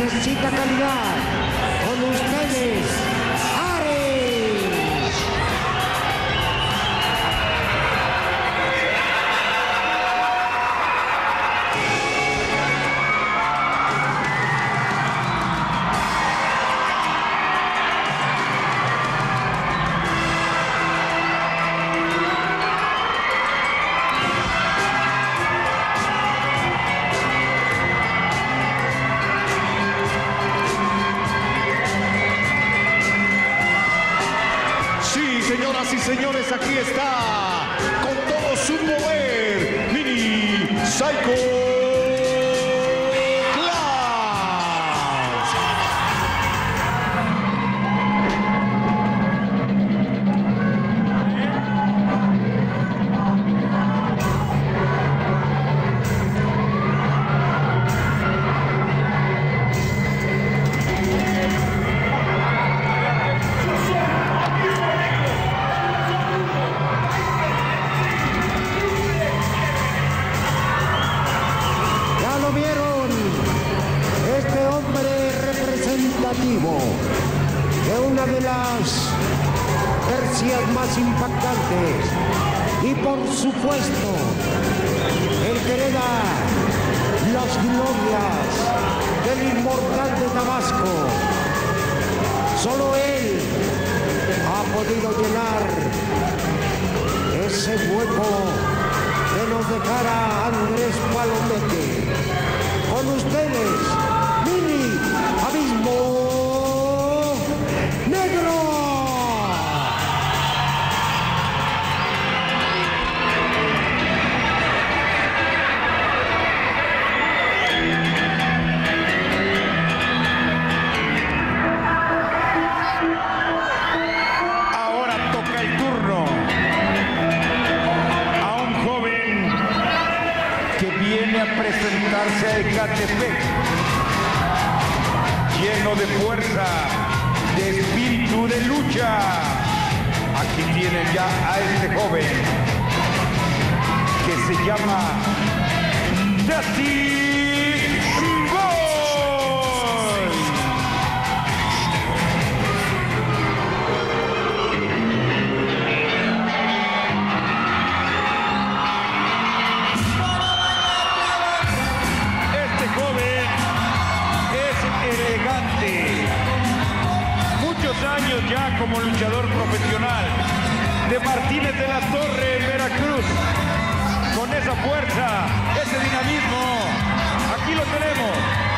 necesita calidad. Aquí está con todo su poder, Mini Psycho de una de las tercias más impactantes y por supuesto el que hereda las glorias del inmortal de Tabasco. Solo él ha podido llenar ese hueco que nos dejara Andrés. Lleno de fuerza, de espíritu de lucha. Aquí tienen ya a este joven que se llama ya como luchador profesional. De Martínez de la Torre en Veracruz. Con esa fuerza, ese dinamismo. Aquí lo tenemos.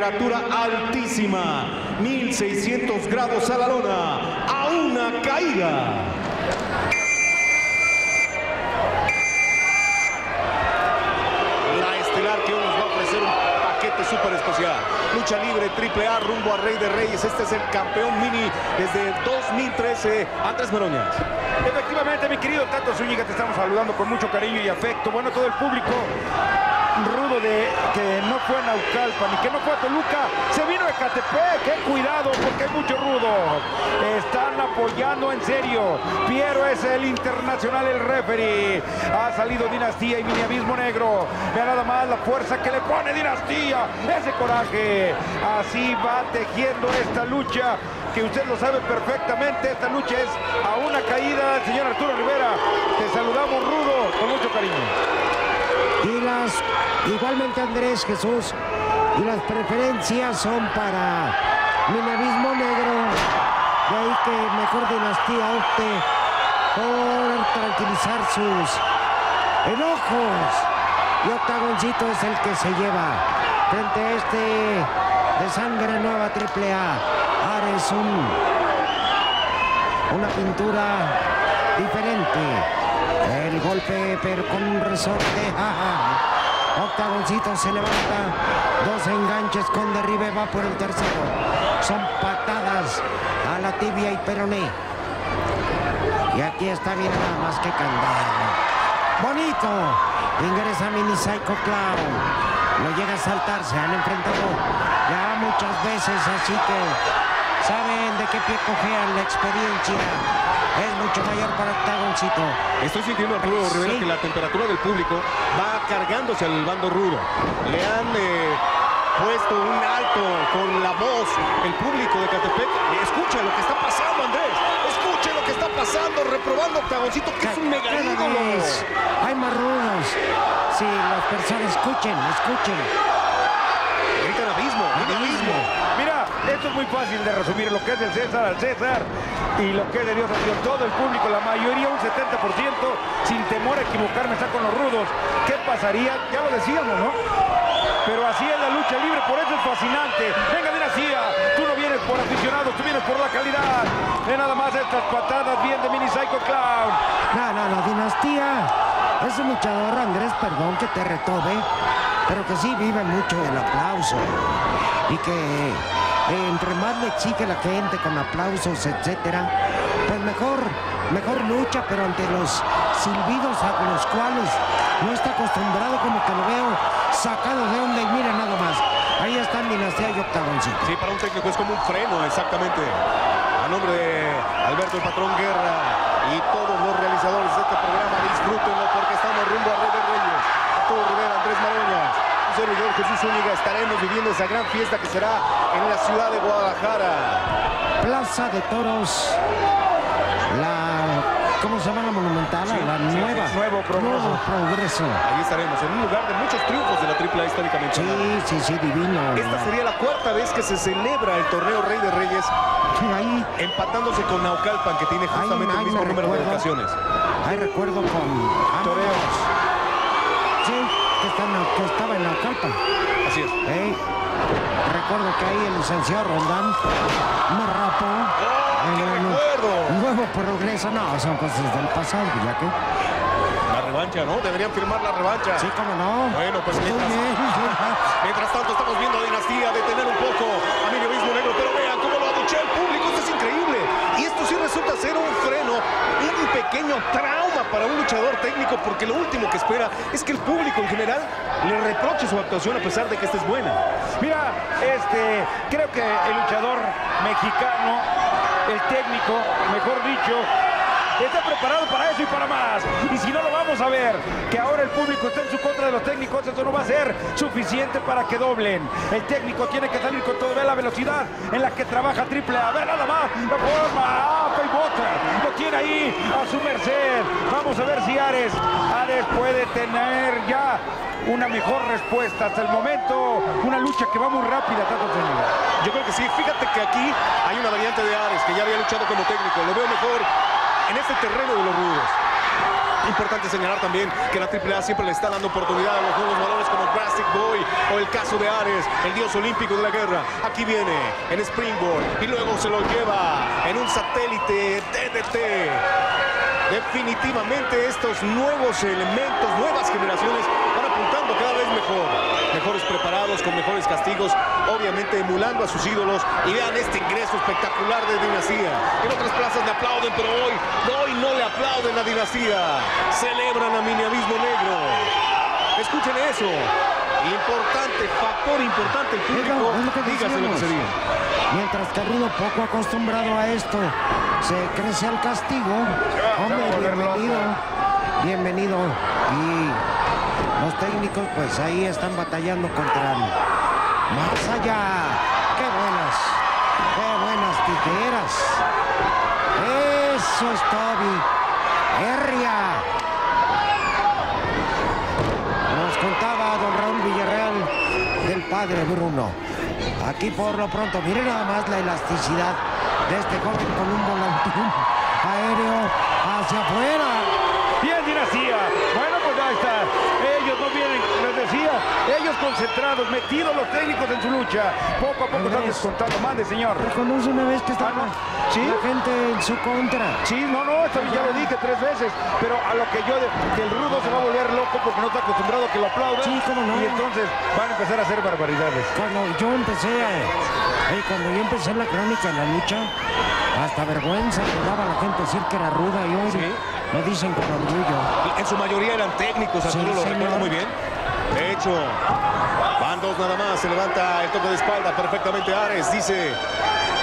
Temperatura altísima, 1600 grados a la lona, a una caída. La estelar que hoy nos va a ofrecer un paquete súper especial. Lucha libre triple A rumbo a Rey de Reyes. Este es el campeón mini desde 2013. Andrés Meroñas. Efectivamente, mi querido Tato Zúñiga, te estamos saludando con mucho cariño y afecto. Bueno, todo el público rudo de que no fue a Naucalpan y que no fue a Toluca, se vino a Catepec. ¡Qué cuidado! Porque hay mucho rudo. Están apoyando en serio. Piero es el internacional, el referee. Ha salido Dinastía y Mini Abismo Negro. Vea nada más la fuerza que le pone Dinastía. Ese coraje. Así va tejiendo esta lucha que usted lo sabe perfectamente. Esta lucha es a una caída. Señor Arturo Rivera, te saludamos rudo con mucho cariño. Y las, igualmente Andrés Jesús, y las preferencias son para Minabismo Negro. De ahí que mejor dinastía opte por tranquilizar sus enojos. Y Octagoncito es el que se lleva frente a este de sangre nueva triple A. Ares un, una pintura diferente. El golpe, pero con un resorte. Octagoncito se levanta. Dos enganches con derribe. Va por el tercero. Son patadas a la tibia y peroné. Y aquí está bien nada más que candado. Bonito. Ingresa Mini Psycho Clown. Lo llega a saltar. Se han enfrentado ya muchas veces. Así que saben de qué pie cojean la experiencia es mucho mayor para Octagoncito. Estoy sintiendo Arturo Rivera Sí. que la temperatura del público va cargándose al bando rudo. Le han eh, puesto un alto con la voz el público de Catepec. Escucha lo que está pasando, Andrés. Escuche lo que está pasando, reprobando a Octagoncito, que es un mega ídolo. hay más rudos. Sí, las personas escuchen, escuchen. Gritan abismo, grita abismo. Mira, esto es muy fácil de resumir lo que es del César al César y lo que es de Dios a Dios. Todo el público, la mayoría, un 70%, sin temor a equivocarme, está con los rudos. ¿Qué pasaría? Ya lo decíamos, ¿no? Pero así es la lucha libre, por eso es fascinante. Venga, Dinastía, tú no vienes por aficionados, tú vienes por la calidad. Ve nada más estas patadas bien de Mini Psycho Clown. No, no, no, dinastía. Ese luchador, Andrés, perdón que te retobe, pero que sí vive mucho del aplauso. Y que entre más le exige la gente con aplausos, etcétera, pues mejor, mejor lucha, pero ante los silbidos a los cuales no está acostumbrado, como que lo veo sacado de onda y mira nada más. Ahí están Dinastía y Octagoncito. Sí, para un técnico es como un freno, exactamente. A nombre de Alberto Patrón Guerra y todos los realizadores de este programa, disfrútenlo porque estamos rumbo a Rey de Reyes. Arturo Rivera, Andrés Maroña, Jesús Zúñiga, estaremos viviendo esa gran fiesta que será en la ciudad de Guadalajara. Plaza de Toros, la, ¿cómo se llama la monumental? Sí, la sí, nueva. Nuevo Progreso. Nuevo Progreso. Ahí estaremos, en un lugar de muchos triunfos de la AAA históricamente. Sí, sí, sí, divino. Esta La- sería la cuarta vez que se celebra el torneo Rey de Reyes, Ahí, empatándose con Naucalpan, que tiene justamente el mismo me número de ocasiones. ahí recuerdo con. Toreos. Que, está en la- que estaba en la calpa. Así es. Recuerdo que ahí el licenciado Rondán me rapó. ¡Oh, el! Nuevo progreso, no, son cosas del pasado, ya que. La revancha, ¿no? Deberían firmar la revancha. Sí, cómo no. Bueno, pues mientras- bien. Mientras tanto estamos viendo a Dinastía detener un poco a Abismo Negro, pero vean cómo lo abuchea el público, esto es increíble. Y esto sí resulta ser un freno, pequeño trauma para un luchador técnico, porque lo último que espera es que el público en general le reproche su actuación a pesar de que esta es buena. Mira, este, creo que el luchador mexicano, el técnico, mejor dicho, está preparado para eso y para más. Y si no lo vamos a ver, que ahora el público está en su contra de los técnicos, eso no va a ser suficiente para que doblen. El técnico tiene que salir con toda la velocidad en la que trabaja Triple A. Ve nada más, la forma, ah, Butter, lo tiene ahí a su merced. Vamos a ver si Ares, Ares puede tener ya una mejor respuesta hasta el momento. Una lucha que va muy rápida. Yo creo que sí, fíjate que aquí hay una variante de Ares que ya había luchado como técnico, lo veo mejor en este terreno de los rudos. Importante señalar también que la AAA siempre le está dando oportunidad a los nuevos valores como Plastic Boy o el caso de Ares, el dios olímpico de la guerra. Aquí viene en Springboard y luego se lo lleva en un satélite DDT. Definitivamente estos nuevos elementos, nuevas generaciones apuntando cada vez mejor. Mejores preparados, con mejores castigos, obviamente emulando a sus ídolos. Y vean este ingreso espectacular de Dinastía. En otras plazas le aplauden, pero hoy, hoy no le aplauden a Dinastía. Celebran a Mini Abismo Negro. Escuchen eso. Importante, factor importante el público. Es lo que Dígase lo que decíamos. se diga. Mientras que Rudo, poco acostumbrado a esto, se crece al castigo. Hombre, bienvenido. Bienvenido. Y los técnicos, pues ahí están batallando contra el más allá. ¡Qué buenas! ¡Qué buenas tijeras! Eso es Toby. Herria. Nos contaba don Raúl Villarreal del padre Bruno. Aquí por lo pronto, miren nada más la elasticidad de este joven con un volantín aéreo hacia afuera. Bien, dinastía. Bueno, pues ya está. Ellos no vienen, les decía, ellos concentrados, metidos los técnicos en su lucha. Poco a poco están descontando. Mande, señor. Reconoce una vez que está Ah, no. ¿Sí? la gente en su contra. Sí, no, no, esto ya lo dije tres veces, pero a lo que yo, de- que el rudo se va a volver loco porque no está acostumbrado a que lo aplaudan. Sí, cómo no. Y entonces van a empezar a hacer barbaridades. Cuando yo empecé, a- eh, cuando yo empecé la crónica en la lucha, hasta vergüenza me daba la gente decir que era ruda y hoy Sí. lo dicen con orgullo. En su mayoría eran técnicos, Arturo Sí, lo recuerdo muy bien. De hecho, van dos nada más, se levanta el toque de espalda perfectamente Ares, dice,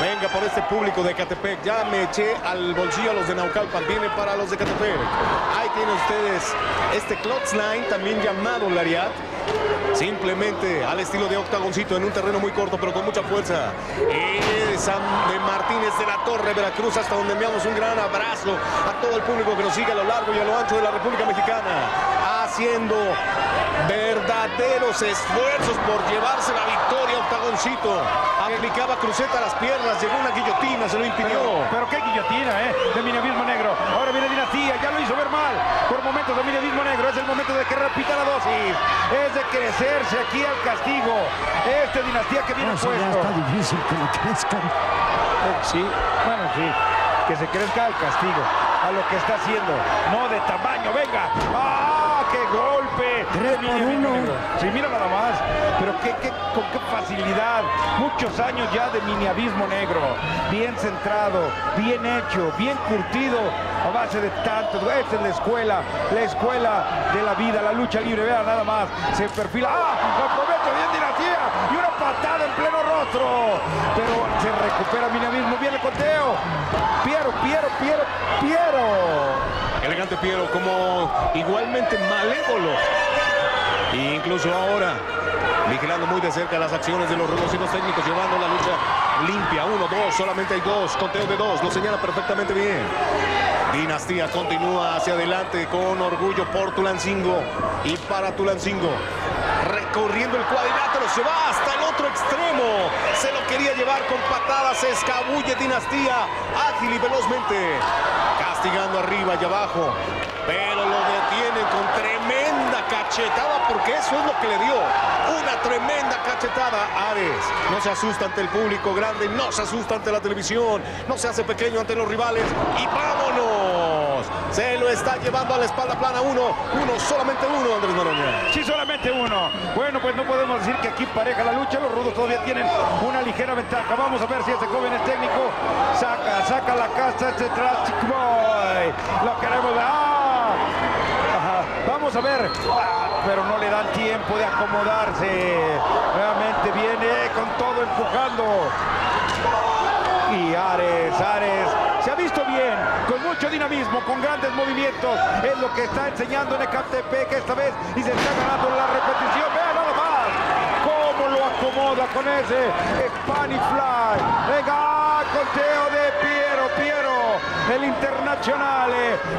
venga por este público de Catepec, ya me eché al bolsillo a los de Naucalpan, viene para los de Catepec. Ahí tienen ustedes este Clothesline, también llamado Lariat. Simplemente al estilo de octagoncito en un terreno muy corto pero con mucha fuerza. San de Martínez de la Torre, Veracruz, hasta donde enviamos un gran abrazo a todo el público que nos sigue a lo largo y a lo ancho de la República Mexicana, haciendo verdaderos esfuerzos por llevarse la victoria octagoncito. Aplicaba cruceta a las piernas, llegó una guillotina, se lo impidió. Pero qué guillotina, ¿eh? De Minevismo Negro. Ahora viene Dinastía, ya lo hizo ver mal. Por momentos de Minevismo Negro. Es el momento de que repita la dosis. Es de crecerse aquí al castigo. Este Dinastía que viene No, eso ya puesto. está difícil que lo crezcan. Sí, bueno, sí. Que se crezca al castigo. A lo que está haciendo. No de tamaño, venga. ¡Ah! ¡Qué golpe! Tres De por Minevismo uno. Negro. Sí, mira nada más. Pero qué, qué- con qué facilidad. Muchos años ya de mini abismo negro. Bien centrado, bien hecho, bien curtido. A base de tantos. Esta es la escuela, la escuela de la vida, la lucha libre. Vean nada más. Se perfila. ¡Ah! Lo bien Dinastía. Y una patada en pleno rostro. Pero se recupera mini abismo. Viene el conteo. Piero, Piero, Piero, Piero. Elegante Piero como igualmente malévolo. E incluso ahora, vigilando muy de cerca las acciones de los reconocidos técnicos, llevando la lucha limpia. Uno, dos, solamente hay dos. Conteo de dos, lo señala perfectamente bien. Dinastía continúa hacia adelante con orgullo por Tulancingo y para Tulancingo. Recorriendo el cuadrilátero, se va hasta el otro extremo. Se lo quería llevar con patadas, escabulle Dinastía, ágil y velozmente. Castigando arriba y abajo. Pero lo detienen con tremenda cachetada, porque eso es lo que le dio. Una tremenda cachetada. Ares no se asusta ante el público grande, no se asusta ante la televisión, no se hace pequeño ante los rivales. Y vámonos. Se lo está llevando a la espalda plana uno, uno, solamente uno, Andrés Maroña. Sí, solamente uno. Bueno, pues no podemos decir que aquí pareja la lucha. Los rudos todavía tienen una ligera ventaja. Vamos a ver si este joven es técnico. Saca, saca la casa este Drastic Boy. Lo queremos ver. A ver. Pero no le dan tiempo de acomodarse. Nuevamente viene con todo empujando. Y Ares, Ares, se ha visto bien, con mucho dinamismo, con grandes movimientos. Es lo que está enseñando en Ecatepec esta vez y se está ganando la repetición. Vean más cómo lo acomoda con ese Spanish Fly. Venga, conteo de Piero, el internacional.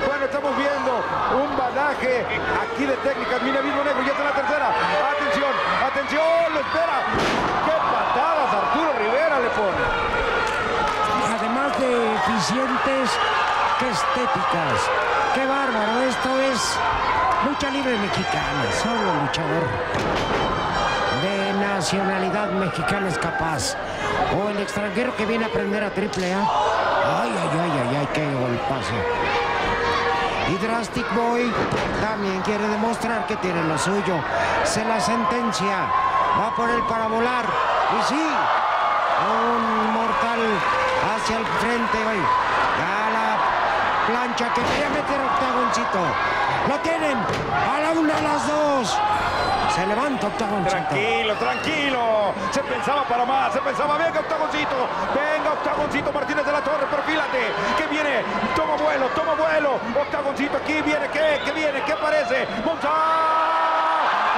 Bueno, estamos viendo un badaje aquí de técnicas. Mira, mismo negro, ya está la tercera. Atención, atención, lo espera. ¡Qué patadas Arturo Rivera le pone! Además de eficientes, qué estéticas. Qué bárbaro, esto es lucha libre mexicana, solo luchador de nacionalidad mexicana es capaz. O el extranjero que viene a aprender a triple A. Ay, ay, ay, ay, ay, qué golpazo. Y Drastic Boy también quiere demostrar que tiene lo suyo. Se la sentencia. Va por él para volar. Y sí, un mortal hacia el frente hoy. A la plancha que quería meter octagoncito. Lo tienen a la una, a las dos. Se levanta Octagoncito. Tranquilo, tranquilo. Se pensaba para más, se pensaba, venga Octagoncito, venga Octagoncito Martínez de la Torre, perfílate, que viene, toma vuelo, toma vuelo. Octagoncito aquí viene, ¿qué? ¿Qué viene? ¿Qué parece? Monzá.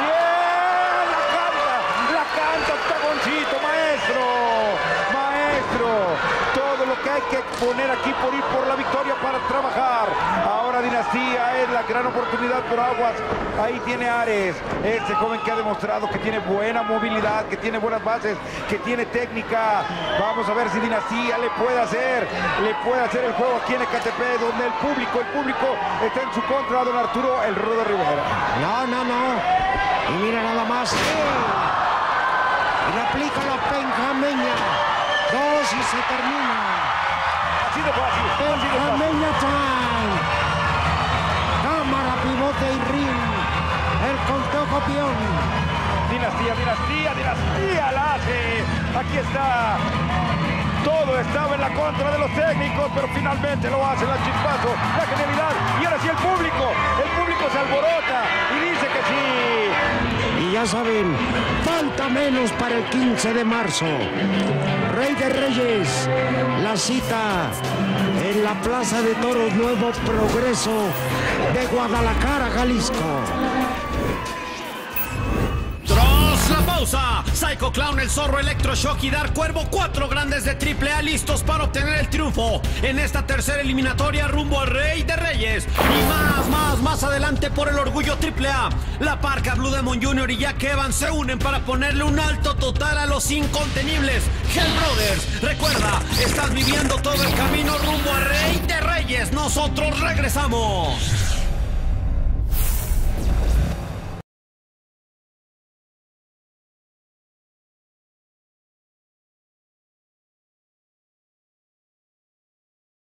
Bien, la canta, la canta Octagoncito, maestro, maestro. Todo lo que hay que poner aquí por ir por la victoria para trabajar. Ahora Dinastía es la gran oportunidad por aguas. Ahí tiene Ares, este joven que ha demostrado que tiene buena movilidad, que tiene buenas bases, que tiene técnica. Vamos a ver si Dinastía le puede hacer, le puede hacer el juego aquí en donde el público, el público está en su contra, don Arturo El Rudo Rivera. No, no, no. Y mira nada más. Y aplica la penjameña. Dos y se termina. Fácil. Penjameña time. Cámara, pivote y ring. El conteo copión. Dinastía, dinastía, dinastía la hace. Aquí está. Todo estaba en la contra de los técnicos, pero finalmente lo hace la chispazo, la genialidad. Y ahora sí el público, el público se alborota y. Ya saben, falta menos para el 15 de marzo. Rey de Reyes, la cita en la Plaza de Toros Nuevo Progreso de Guadalajara, Jalisco. Psycho Clown, el zorro, Electroshock y Dark Cuervo, cuatro grandes de AAA listos para obtener el triunfo en esta tercera eliminatoria rumbo al Rey de Reyes. Y más, más, más adelante por el orgullo AAA. La Parca, Blue Demon Jr. y Jack Evans se unen para ponerle un alto total a los incontenibles Hell Brothers. Recuerda, estás viviendo todo el camino rumbo al Rey de Reyes. Nosotros regresamos.